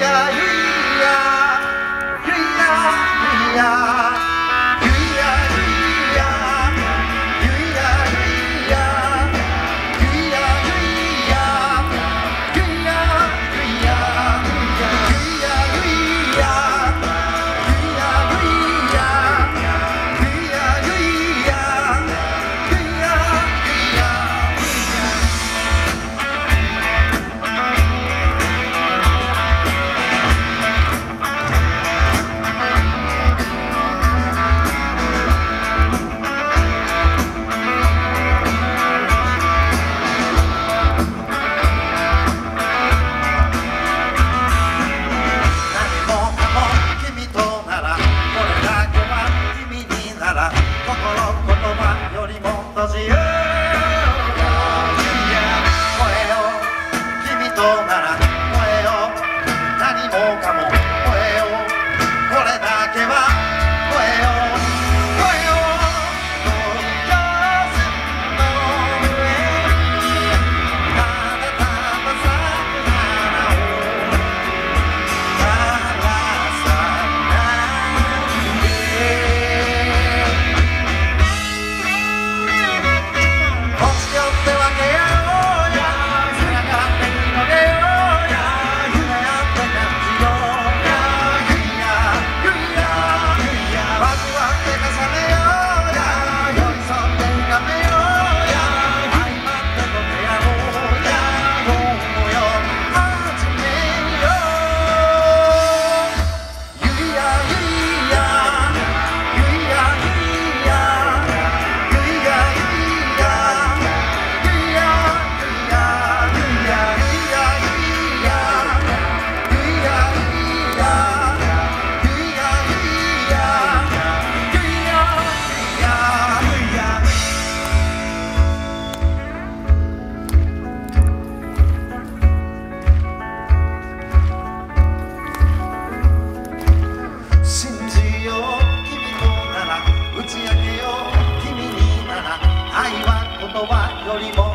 yeah. さ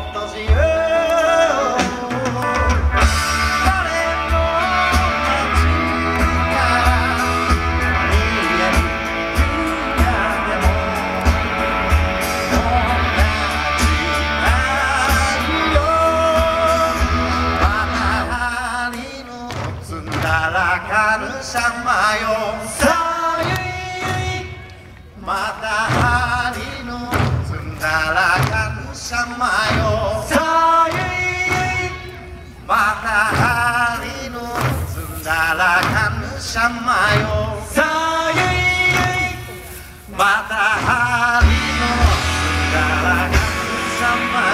しゃまよ。さあゆいゆい。また春のすがら神様